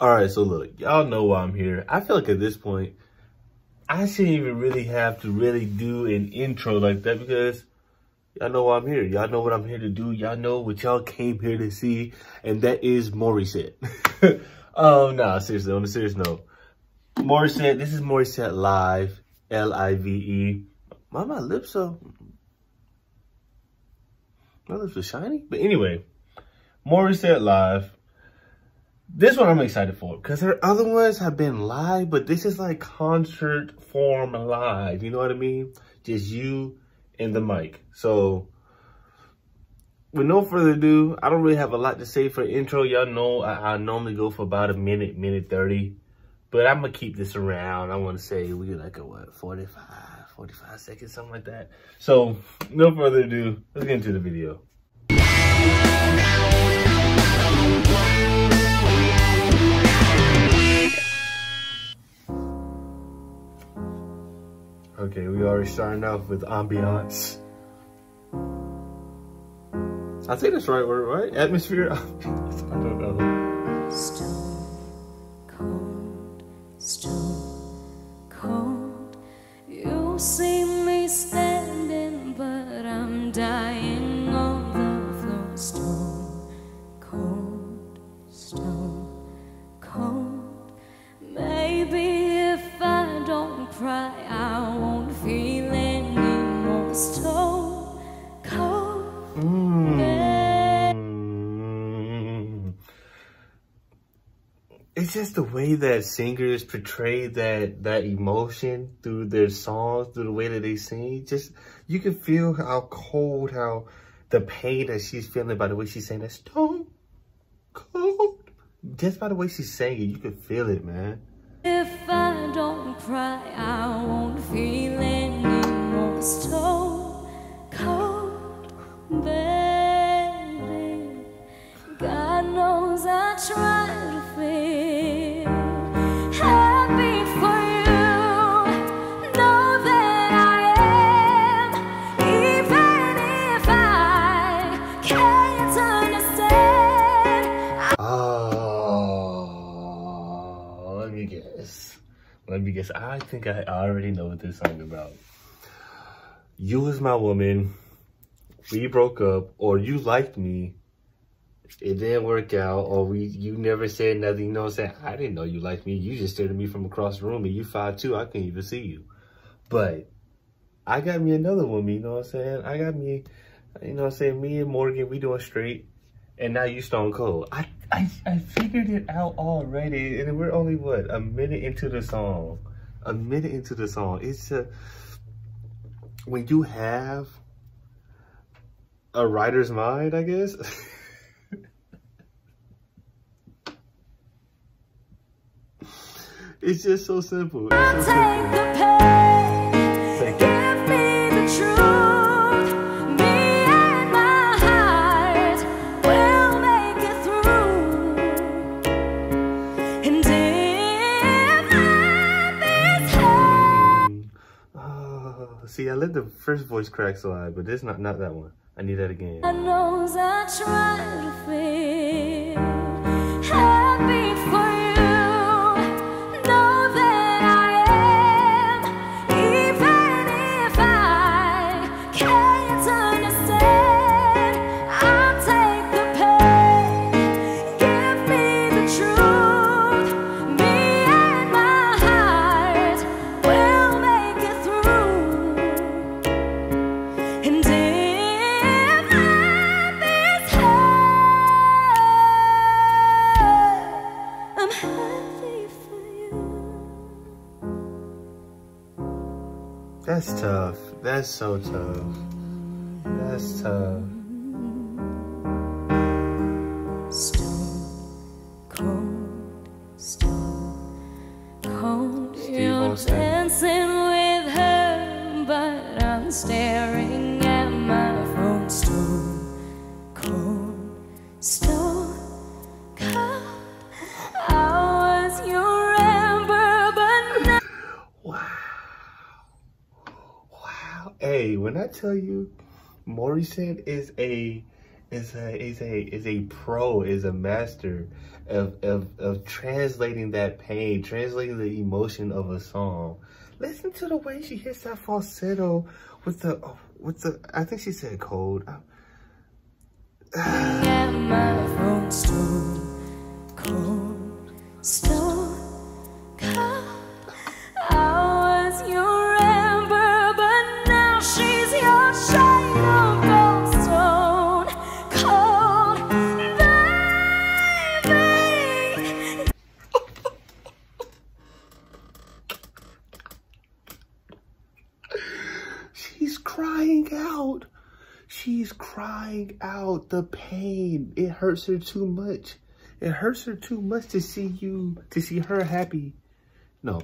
All right, so look, y'all know why I'm here. I feel like at this point, I shouldn't even really have to really do an intro like that because y'all know why I'm here. Y'all know what I'm here to do. Y'all know what y'all came here to see, and that is Morissette. oh, nah, seriously, on a serious note. Morissette, this is Morissette Live, L-I-V-E. Why my lips so... My lips are shiny? But anyway, Morissette Live. This one I'm excited for because her other ones have been live, but this is like concert form live. You know what I mean? Just you and the mic. So with no further ado, I don't really have a lot to say for intro. Y'all know I, I, normally go for about a minute, minute 30. But I'm going to keep this around. I want to say we like a, what, 45, 45 seconds, something like that. So no further ado, let's get into the video. Okay, we already starting off with ambiance. I think that's the right word, right? Atmosphere? I don't know. Stone cold, stone cold. You see me standing, but I'm dying It's just the way that singers portray that that emotion through their songs, through the way that they sing. Just you can feel how cold, how the pain that she's feeling by the way she's saying that stone cold. Just by the way she's saying it, you can feel it, man. If I don't cry, I I think I already know what this song about. You was my woman. We broke up, or you liked me. It didn't work out, or we you never said nothing. You know what I'm saying? I didn't know you liked me. You just stared at me from across the room, and you five two. I couldn't even see you. But I got me another woman. You know what I'm saying? I got me. You know what I'm saying? Me and Morgan, we doing straight, and now you stone cold. I I, I figured it out already, and we're only, what, a minute into the song. A minute into the song. It's a, when you have a writer's mind, I guess. it's just so simple. It's so simple. Let the first voice crack slide, but this not not that one. I need that again. I so tough. That's tough. Hey, when I tell you, Morissette is a is a is a is a pro, is a master of of of translating that pain, translating the emotion of a song. Listen to the way she hits that falsetto with the with the I think she said cold. cold stone out the pain. It hurts her too much. It hurts her too much to see you, to see her happy. No,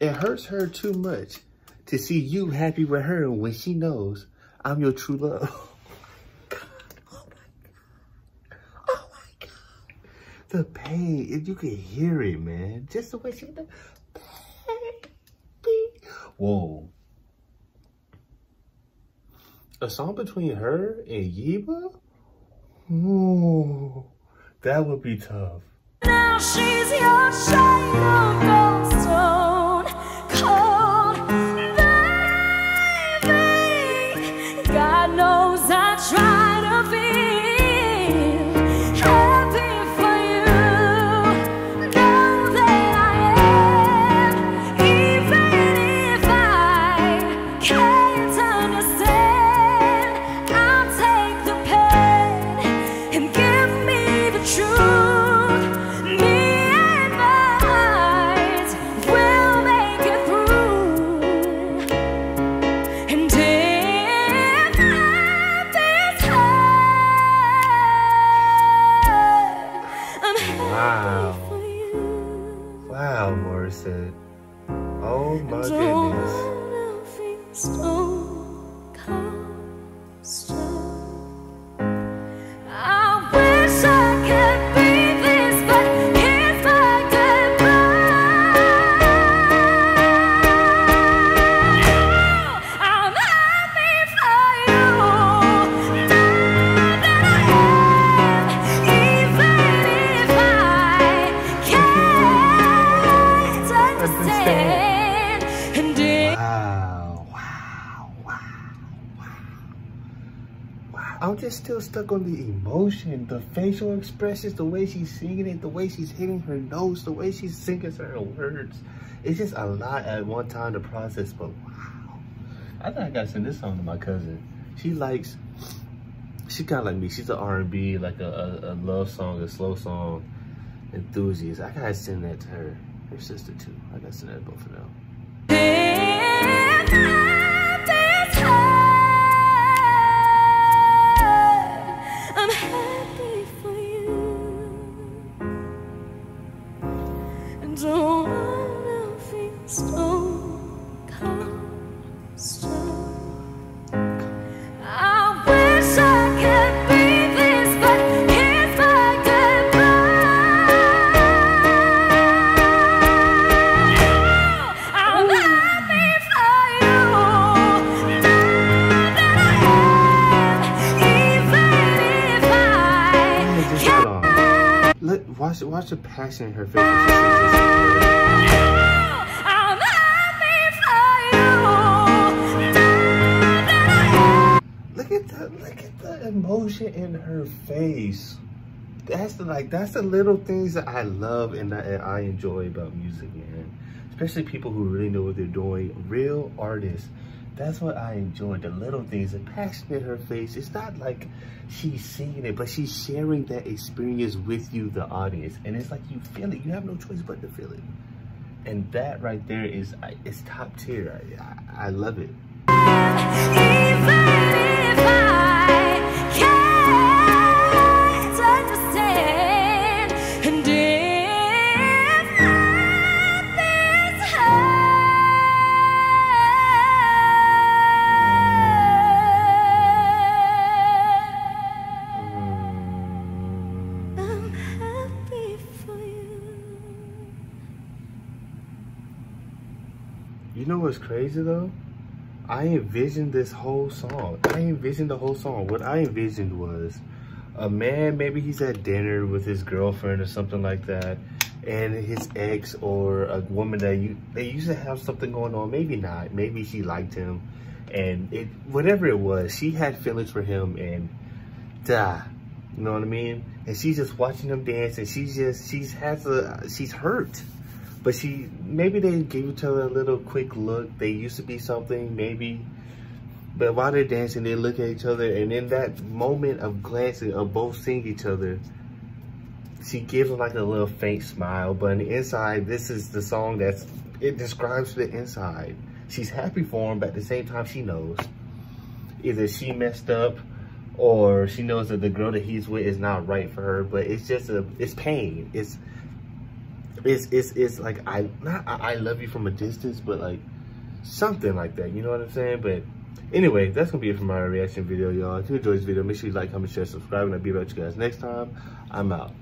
it hurts her too much to see you happy with her when she knows I'm your true love. The pain, if you can hear it, man. Just the way she, baby. Whoa. A song between her and Yebba? Ooh, that would be tough. Now she's your shade of I'm just still stuck on the emotion, the facial expressions, the way she's singing it, the way she's hitting her notes, the way she's singing certain words. It's just a lot at one time to process, but wow. I think I gotta send this song to my cousin. She likes, she kind of like me. She's an R&B, like a, a, a love song, a slow song enthusiast. I gotta send that to her, her sister too. I gotta send that to both of them. And watch, watch the passion in her face. Look at the, look at the emotion in her face. That's the like, that's the little things that I love and that and I enjoy about music, man. Especially people who really know what they're doing. Real artists. That's what I enjoyed, the little things, the passion in her face. It's not like she's singing it, but she's sharing that experience with you, the audience. And it's like you feel it. You have no choice but to feel it. And that right there is, it's top tier. I, I, I love it. What's crazy though? I envisioned this whole song. I envisioned the whole song. What I envisioned was a man, maybe he's at dinner with his girlfriend or something like that, and his ex or a woman that you they used to have something going on, maybe not, maybe she liked him, and it whatever it was, she had feelings for him, and duh, you know what I mean? And she's just watching him dance, and she's just she's has a she's hurt. But she, maybe they gave each other a little quick look. They used to be something, maybe. But while they're dancing, they look at each other. And in that moment of glancing, of both seeing each other, she gives like a little faint smile. But on the inside, this is the song that's, it describes the inside. She's happy for him, but at the same time, she knows. Either she messed up or she knows that the girl that he's with is not right for her. But it's just a, it's pain. It's, it's it's it's like I not I, love you from a distance, but like something like that. You know what I'm saying? But anyway, that's gonna be it for my reaction video, y'all. If you enjoyed this video, make sure you like, comment, share, subscribe, and I'll be back with you guys next time. I'm out.